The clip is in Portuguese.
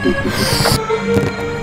Thank.